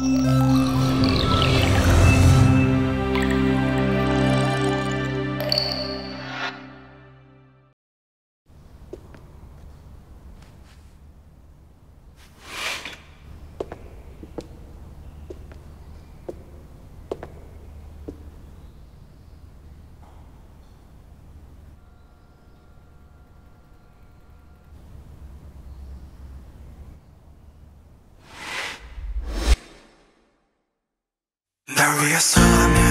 Música Começou a minha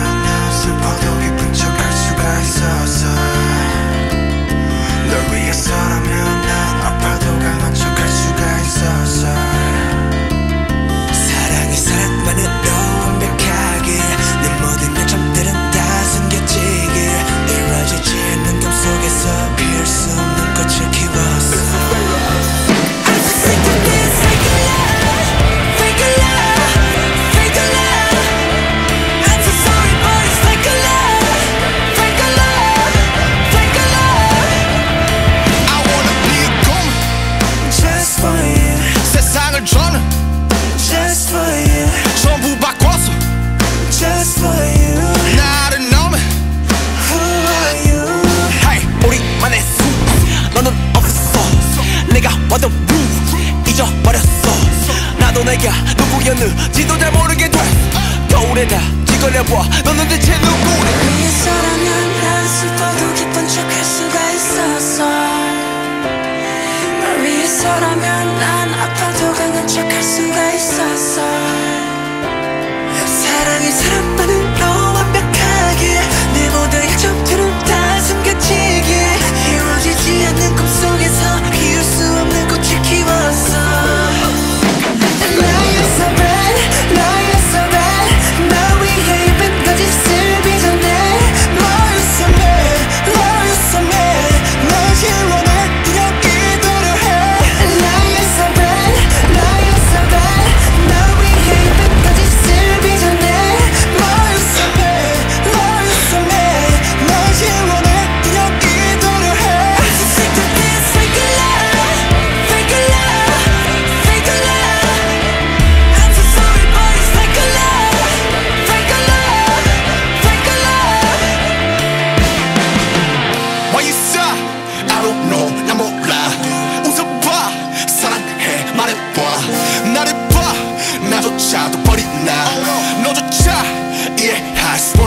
내가 누구였는지도 잘 모르게 돼. 거울에다 지거려봐. 너는 대체 누구래? 위에서라면 I swear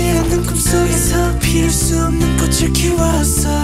않는 꿈속에서 피울 수 없는 꽃을 키웠어